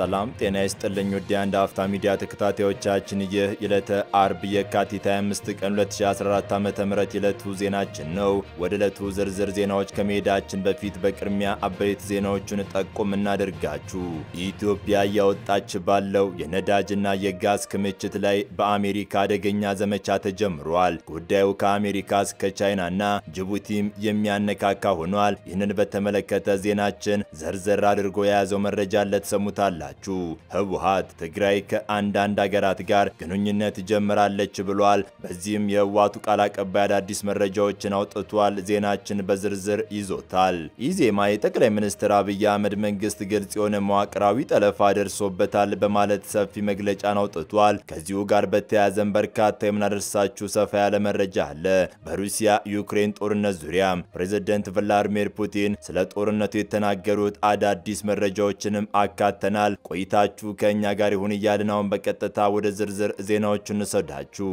ሰላም ጤና ይስጥልኝ ውድ የአንድ አፍታ ሚዲያ ተከታታዮቻችን፣ ይህ የዕለተ አርብ የካቲት 25 ቀን 2014 ዓ.ም የዕለቱ ዜናችን ነው። ወደ ዕለቱ ዝርዝር ዜናዎች ከመሄዳችን በፊት በቅድሚያ አበይት ዜናዎቹን ጠቁም እናደርጋችሁ። ኢትዮጵያ እያወጣች ባለው የነዳጅና የጋዝ ክምችት ላይ በአሜሪካ አደገኛ ዘመቻ ተጀምሯል። ጉዳዩ ከአሜሪካ እስከ ቻይናና ጅቡቲም የሚያነካካ ሆኗል። ይህንን በተመለከተ ዜናችን ዘርዘር አድርጎ የያዘው መረጃ ለተሰሙታላችሁ። ህወሓት ትግራይ ከአንዳንድ ሀገራት ጋር ግንኙነት ጀምራለች ብሏል። በዚህም የህወሓቱ ቃል አቀባይ አዳዲስ መረጃዎችን አውጥቷል። ዜናችን በዝርዝር ይዞታል። ኢዜማ የጠቅላይ ሚኒስትር አብይ አህመድ መንግስት ግልጽ የሆነ መዋቅራዊ ጠለፋ ደርሶበታል በማለት ሰፊ መግለጫን አውጥቷል። ከዚሁ ጋር በተያያዘን በርካታ የምናደርሳችሁ ሰፋ ያለ መረጃ አለ። በሩሲያ ዩክሬን ጦርነት ዙሪያም ፕሬዝደንት ቭላዲሚር ፑቲን ስለ ጦርነቱ የተናገሩት አዳዲስ መረጃዎችንም አካተናል። ቆይታችሁ ከእኛ ጋር ይሁን እያልን አሁን በቀጥታ ወደ ዝርዝር ዜናዎቹ እንሰዳችሁ።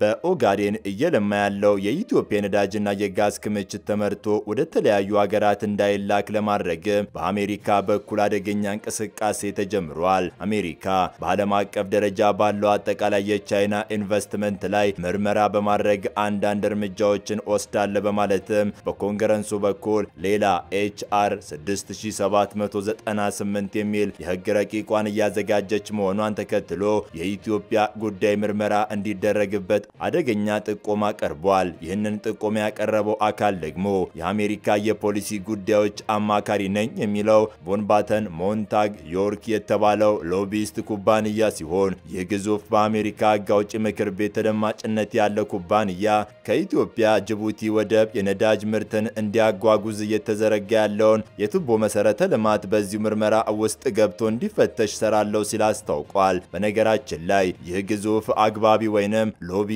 በኦጋዴን እየለማ ያለው የኢትዮጵያ ነዳጅና የጋዝ ክምችት ተመርቶ ወደ ተለያዩ ሀገራት እንዳይላክ ለማድረግ በአሜሪካ በኩል አደገኛ እንቅስቃሴ ተጀምሯል። አሜሪካ በዓለም አቀፍ ደረጃ ባለው አጠቃላይ የቻይና ኢንቨስትመንት ላይ ምርመራ በማድረግ አንዳንድ እርምጃዎችን ወስዳለ በማለትም በኮንግረሱ በኩል ሌላ HR 6798 የሚል የህግ ረቂቋን እያዘጋጀች መሆኗን ተከትሎ የኢትዮጵያ ጉዳይ ምርመራ እንዲደረግበት አደገኛ ጥቆማ ቀርቧል። ይህንን ጥቆማ ያቀረበው አካል ደግሞ የአሜሪካ የፖሊሲ ጉዳዮች አማካሪ ነኝ የሚለው ቮን ባተን ሞንታግ ዮርክ የተባለው lobbyist ኩባንያ ሲሆን ይህ ግዙፍ በአሜሪካ ህግ አውጪ ምክር ቤት ተደማጭነት ያለው ኩባንያ ከኢትዮጵያ ጅቡቲ ወደብ የነዳጅ ምርትን እንዲያጓጉዝ እየተዘረጋ ያለውን የቱቦ መሰረተ ልማት በዚሁ ምርመራ ውስጥ ገብቶ እንዲፈተሽ ሰራለው ሲል አስታውቋል። በነገራችን ላይ ይህ ግዙፍ አግባቢ ወይንም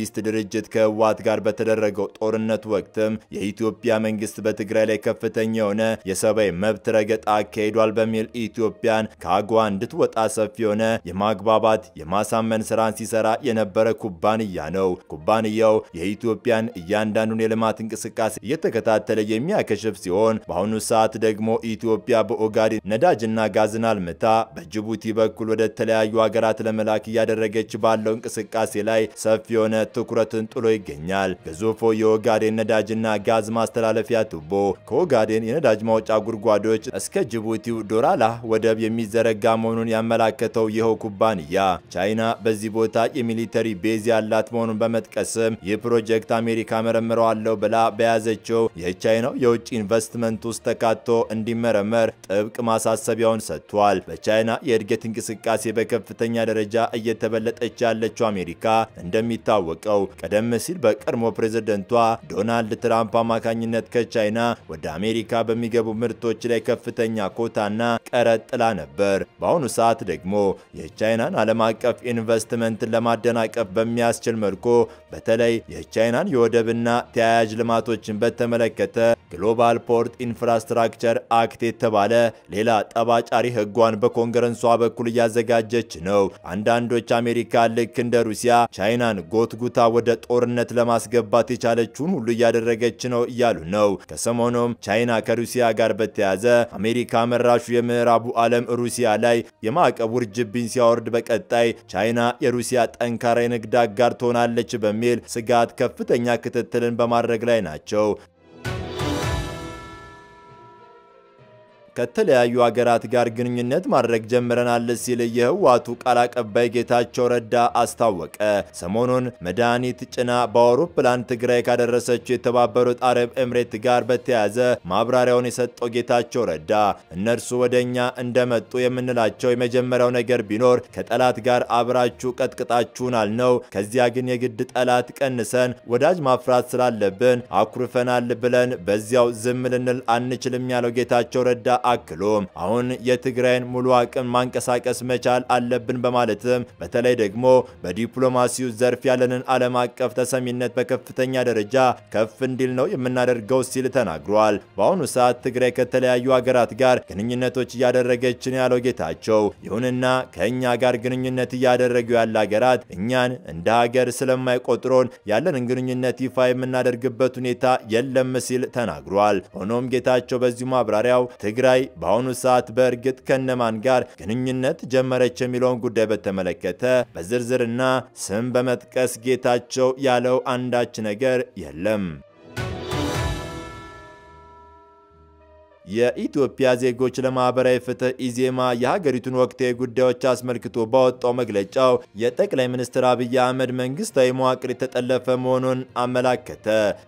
ሎቢስት ድርጅት ከህወሓት ጋር በተደረገው ጦርነት ወቅትም የኢትዮጵያ መንግስት በትግራይ ላይ ከፍተኛ የሆነ የሰብአዊ መብት ረገጣ አካሂዷል በሚል ኢትዮጵያን ከአግዋ እንድትወጣ ሰፊ የሆነ የማግባባት የማሳመን ስራን ሲሰራ የነበረ ኩባንያ ነው። ኩባንያው የኢትዮጵያን እያንዳንዱን የልማት እንቅስቃሴ እየተከታተለ የሚያከሽፍ ሲሆን በአሁኑ ሰዓት ደግሞ ኢትዮጵያ በኦጋዴን ነዳጅና ጋዝን አልምታ በጅቡቲ በኩል ወደ ተለያዩ ሀገራት ለመላክ እያደረገች ባለው እንቅስቃሴ ላይ ሰፊ የሆነ ትኩረትን ጥሎ ይገኛል። ግዙፉ የኦጋዴን ነዳጅና ጋዝ ማስተላለፊያ ቱቦ ከኦጋዴን የነዳጅ ማውጫ ጉድጓዶች እስከ ጅቡቲው ዶራላ ወደብ የሚዘረጋ መሆኑን ያመላከተው ይኸው ኩባንያ ቻይና በዚህ ቦታ የ military base ያላት መሆኑን በመጥቀስም ይህ ፕሮጀክት አሜሪካ መረምረዋለሁ ብላ በያዘችው የቻይናው የውጭ ኢንቨስትመንት ውስጥ ተካቶ እንዲመረመር ጥብቅ ማሳሰቢያውን ሰጥቷል። በቻይና የእድገት እንቅስቃሴ በከፍተኛ ደረጃ እየተበለጠች ያለችው አሜሪካ እንደሚታወቀው ቀደም ሲል በቀድሞ ፕሬዝደንቷ ዶናልድ ትራምፕ አማካኝነት ከቻይና ወደ አሜሪካ በሚገቡ ምርቶች ላይ ከፍተኛ ኮታና ቀረጥ ጥላ ነበር። በአሁኑ ሰዓት ደግሞ የቻይናን ዓለም አቀፍ ኢንቨስትመንትን ለማደናቀፍ በሚያስችል መልኩ በተለይ የቻይናን የወደብና ተያያዥ ልማቶችን በተመለከተ Global Port Infrastructure Act የተባለ ሌላ ጠብ አጫሪ ሕጓን በኮንግረሷ በኩል እያዘጋጀች ነው። አንዳንዶች አሜሪካ ልክ እንደ ሩሲያ ቻይናን ጎትጉታ ወደ ጦርነት ለማስገባት የቻለችውን ሁሉ እያደረገች ነው እያሉ ነው። ከሰሞኑም ቻይና ከሩሲያ ጋር በተያያዘ አሜሪካ መራሹ የምዕራቡ ዓለም ሩሲያ ላይ የማዕቀብ ውርጅብኝ ሲያወርድ በቀጣይ ቻይና የሩሲያ ጠንካራ የንግድ አጋር ትሆናለች በሚል ስጋት ከፍተኛ ክትትልን በማድረግ ላይ ናቸው። ከተለያዩ ሀገራት ጋር ግንኙነት ማድረግ ጀምረናል ሲል የህወሓቱ ቃል አቀባይ ጌታቸው ረዳ አስታወቀ። ሰሞኑን መድኃኒት ጭና በአውሮፕላን ትግራይ ካደረሰችው የተባበሩት አረብ ኤምሬት ጋር በተያያዘ ማብራሪያውን የሰጠው ጌታቸው ረዳ እነርሱ ወደ እኛ እንደመጡ የምንላቸው የመጀመሪያው ነገር ቢኖር ከጠላት ጋር አብራችሁ ቀጥቅጣችሁናል ነው። ከዚያ ግን የግድ ጠላት ቀንሰን ወዳጅ ማፍራት ስላለብን አኩርፈናል ብለን በዚያው ዝም ልንል አንችልም ያለው ጌታቸው ረዳ አክሎም አሁን የትግራይን ሙሉ አቅም ማንቀሳቀስ መቻል አለብን በማለትም በተለይ ደግሞ በዲፕሎማሲው ዘርፍ ያለንን ዓለም አቀፍ ተሰሚነት በከፍተኛ ደረጃ ከፍ እንዲል ነው የምናደርገው ሲል ተናግሯል። በአሁኑ ሰዓት ትግራይ ከተለያዩ ሀገራት ጋር ግንኙነቶች እያደረገች ነው ያለው ጌታቸው፣ ይሁንና ከእኛ ጋር ግንኙነት እያደረጉ ያለ ሀገራት እኛን እንደ ሀገር ስለማይቆጥሮን ያለንን ግንኙነት ይፋ የምናደርግበት ሁኔታ የለም ሲል ተናግሯል። ሆኖም ጌታቸው በዚሁ ማብራሪያው ትግራይ ትግራይ በአሁኑ ሰዓት በእርግጥ ከነማን ጋር ግንኙነት ጀመረች የሚለውን ጉዳይ በተመለከተ በዝርዝርና ስም በመጥቀስ ጌታቸው ያለው አንዳች ነገር የለም። የኢትዮጵያ ዜጎች ለማህበራዊ ፍትህ ኢዜማ የሀገሪቱን ወቅታዊ ጉዳዮች አስመልክቶ ባወጣው መግለጫው የጠቅላይ ሚኒስትር አብይ አህመድ መንግስታዊ መዋቅር የተጠለፈ መሆኑን አመላከተ።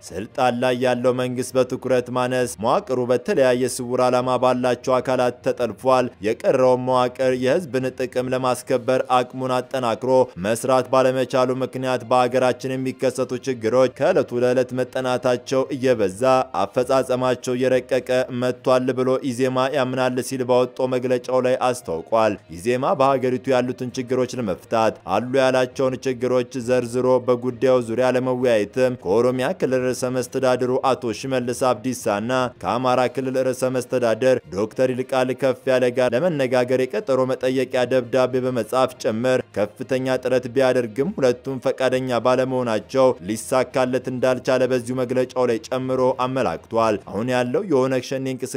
ስልጣን ላይ ያለው መንግስት በትኩረት ማነስ መዋቅሩ በተለያየ ስውር ዓላማ ባላቸው አካላት ተጠልፏል። የቀረውን መዋቅር የህዝብን ጥቅም ለማስከበር አቅሙን አጠናክሮ መስራት ባለመቻሉ ምክንያት በሀገራችን የሚከሰቱ ችግሮች ከዕለቱ ለዕለት መጠናታቸው እየበዛ አፈጻጸማቸው የረቀቀ መጥቷል ብሎ ኢዜማ ያምናል ሲል ባወጣው መግለጫው ላይ አስታውቋል። ኢዜማ በሀገሪቱ ያሉትን ችግሮች ለመፍታት አሉ ያላቸውን ችግሮች ዘርዝሮ በጉዳዩ ዙሪያ ለመወያየትም ከኦሮሚያ ክልል ርዕሰ መስተዳድሩ አቶ ሽመልስ አብዲሳና ከአማራ ክልል ርዕሰ መስተዳደር ዶክተር ይልቃል ከፍ ያለ ጋር ለመነጋገር የቀጠሮ መጠየቂያ ደብዳቤ በመጻፍ ጭምር ከፍተኛ ጥረት ቢያደርግም ሁለቱም ፈቃደኛ ባለመሆናቸው ሊሳካለት እንዳልቻለ በዚሁ መግለጫው ላይ ጨምሮ አመላክቷል። አሁን ያለው የኦነግ ሸኔ እንቅስቃሴ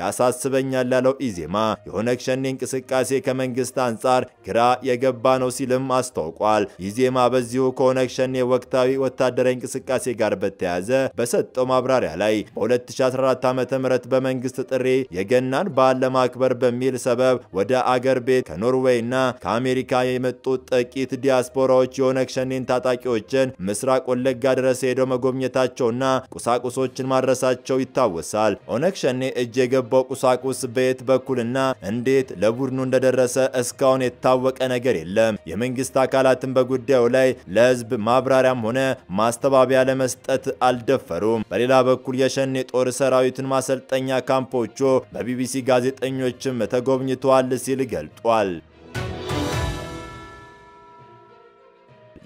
ያሳስበኛል ያለው ኢዜማ የኦነግ ሸኔ እንቅስቃሴ ከመንግስት አንጻር ግራ የገባ ነው ሲልም አስታውቋል። ኢዜማ በዚሁ ከኦነግ ሸኔ ወቅታዊ ወታደራዊ እንቅስቃሴ ጋር በተያያዘ በሰጠው ማብራሪያ ላይ በ2014 ዓ.ም በመንግስት ጥሪ የገናን በዓል ለማክበር በሚል ሰበብ ወደ አገር ቤት ከኖርዌይ እና ከአሜሪካ የመጡ ጥቂት ዲያስፖራዎች የኦነግ ሸኔን ታጣቂዎችን ምስራቅ ወለጋ ድረስ ሄደው መጎብኘታቸውና ቁሳቁሶችን ማድረሳቸው ይታወሳል። ኦነግ ሸኔ እጅ የገባው ቁሳቁስ በየት በኩልና እንዴት ለቡድኑ እንደደረሰ እስካሁን የታወቀ ነገር የለም። የመንግስት አካላትን በጉዳዩ ላይ ለህዝብ ማብራሪያም ሆነ ማስተባበያ ለመስጠት አልደፈሩም። በሌላ በኩል የሸኔ ጦር ሰራዊትን ማሰልጠኛ ካምፖቹ በቢቢሲ ጋዜጠኞችም ተጎብኝተዋል ሲል ገልጧል።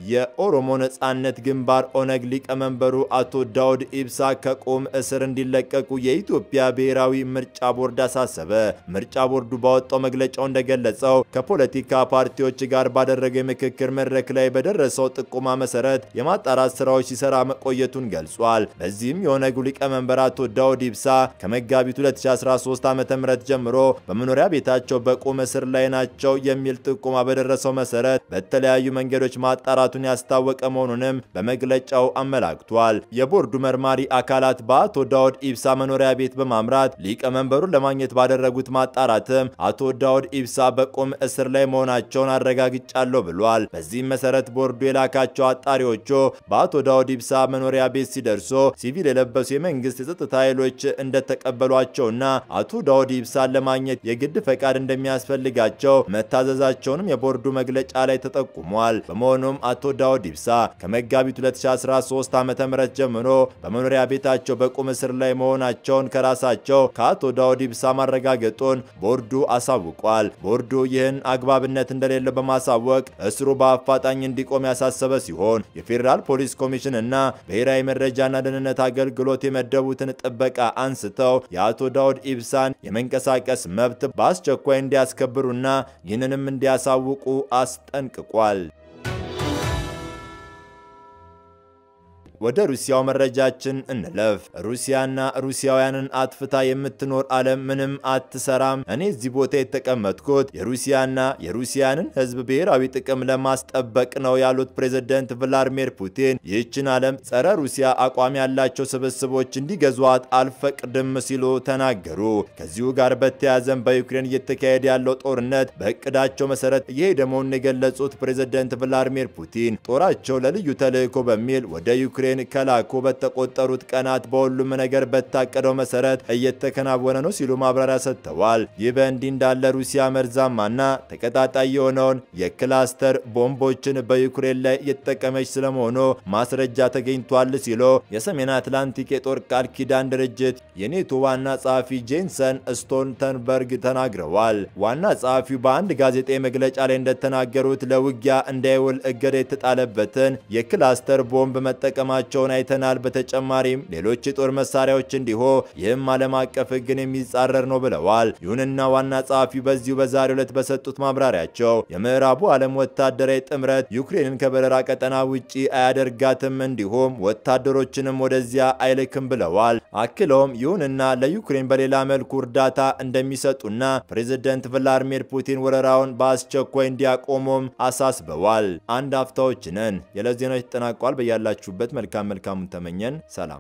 የኦሮሞ ነጻነት ግንባር ኦነግ ሊቀመንበሩ አቶ ዳውድ ኢብሳ ከቁም እስር እንዲለቀቁ የኢትዮጵያ ብሔራዊ ምርጫ ቦርድ አሳሰበ። ምርጫ ቦርዱ ባወጣው መግለጫው እንደገለጸው ከፖለቲካ ፓርቲዎች ጋር ባደረገው የምክክር መድረክ ላይ በደረሰው ጥቆማ መሰረት የማጣራት ስራዎች ሲሰራ መቆየቱን ገልጿል። በዚህም የኦነጉ ሊቀመንበር አቶ ዳውድ ኢብሳ ከመጋቢት 2013 ዓ.ም ጀምሮ በመኖሪያ ቤታቸው በቁም እስር ላይ ናቸው የሚል ጥቆማ በደረሰው መሰረት በተለያዩ መንገዶች ማጣራቱን ያስታወቀ መሆኑንም በመግለጫው አመላክቷል። የቦርዱ መርማሪ አካላት በአቶ ዳውድ ኢብሳ መኖሪያ ቤት በማምራት ሊቀመንበሩን ለማግኘት ባደረጉት ማጣራትም አቶ ዳውድ ኢብሳ በቁም እስር ላይ መሆናቸውን አረጋግጫለሁ ብሏል። በዚህም መሰረት ቦርዱ የላካቸው አጣሪዎቹ በአቶ ዳውድ ኢብሳ መኖሪያ ቤት ሲደርሱ ሲቪል የለበሱ የመንግስት የጸጥታ ኃይሎች እንደተቀበሏቸውና አቶ ዳውድ ኢብሳን ለማግኘት የግድ ፈቃድ እንደሚያስፈልጋቸው መታዘዛቸውንም የቦርዱ መግለጫ ላይ ተጠቁሟል። በመሆኑም አቶ ዳውድ ኢብሳ ከመጋቢት 2013 ዓ.ም ጀምሮ በመኖሪያ ቤታቸው በቁም እስር ላይ መሆናቸውን ከራሳቸው ከአቶ ዳውድ ኢብሳ ማረጋገጡን ቦርዱ አሳውቋል። ቦርዱ ይህን አግባብነት እንደሌለው በማሳወቅ እስሩ በአፋጣኝ እንዲቆም ያሳሰበ ሲሆን የፌዴራል ፖሊስ ኮሚሽን እና ብሔራዊ መረጃና ደህንነት አገልግሎት የመደቡትን ጥበቃ አንስተው የአቶ ዳውድ ኢብሳን የመንቀሳቀስ መብት በአስቸኳይ እንዲያስከብሩና ይህንንም እንዲያሳውቁ አስጠንቅቋል። ወደ ሩሲያው መረጃችን እንለፍ። ሩሲያና ሩሲያውያንን አጥፍታ የምትኖር ዓለም ምንም አትሰራም። እኔ እዚህ ቦታ የተቀመጥኩት የሩሲያና የሩሲያንን ሕዝብ ብሔራዊ ጥቅም ለማስጠበቅ ነው ያሉት ፕሬዝደንት ቭላድሚር ፑቲን ይህችን ዓለም ጸረ ሩሲያ አቋም ያላቸው ስብስቦች እንዲገዟት አልፈቅድም ሲሉ ተናገሩ። ከዚሁ ጋር በተያያዘም በዩክሬን እየተካሄደ ያለው ጦርነት በእቅዳቸው መሰረት እየሄደ መሆኑን የገለጹት ፕሬዝደንት ቭላድሚር ፑቲን ጦራቸው ለልዩ ተልዕኮ በሚል ወደ ዩክሬን ከላኩ በተቆጠሩት ቀናት በሁሉም ነገር በታቀደው መሰረት እየተከናወነ ነው ሲሉ ማብራሪያ ሰጥተዋል። ይህ በእንዲህ እንዳለ ሩሲያ መርዛማና ተቀጣጣይ የሆነውን የክላስተር ቦምቦችን በዩክሬን ላይ እየተጠቀመች ስለመሆኑ ማስረጃ ተገኝቷል ሲሉ የሰሜን አትላንቲክ የጦር ቃል ኪዳን ድርጅት የኔቶ ዋና ጸሐፊ ጄንሰን ስቶልተንበርግ ተናግረዋል። ዋና ጸሐፊው በአንድ ጋዜጣዊ መግለጫ ላይ እንደተናገሩት ለውጊያ እንዳይውል እገዳ የተጣለበትን የክላስተር ቦምብ መጠቀማ መፈጸማቸውን አይተናል። በተጨማሪም ሌሎች የጦር መሳሪያዎች እንዲሁ ይህም ዓለም አቀፍ ሕግን የሚጻረር ነው ብለዋል። ይሁንና ዋና ጸሐፊው በዚሁ በዛሬው ዕለት በሰጡት ማብራሪያቸው የምዕራቡ ዓለም ወታደራዊ ጥምረት ዩክሬንን ከበረራ ቀጠና ውጪ አያደርጋትም እንዲሁም ወታደሮችንም ወደዚያ አይልክም ብለዋል። አክለውም ይሁንና ለዩክሬን በሌላ መልኩ እርዳታ እንደሚሰጡና ፕሬዝደንት ቭላድሚር ፑቲን ወረራውን በአስቸኳይ እንዲያቆሙም አሳስበዋል። አንድ አፍታዎች ነን። የዕለት ዜናዎች ተጠናቋል። በያላችሁበት መልካም መልካሙን ተመኘን። ሰላም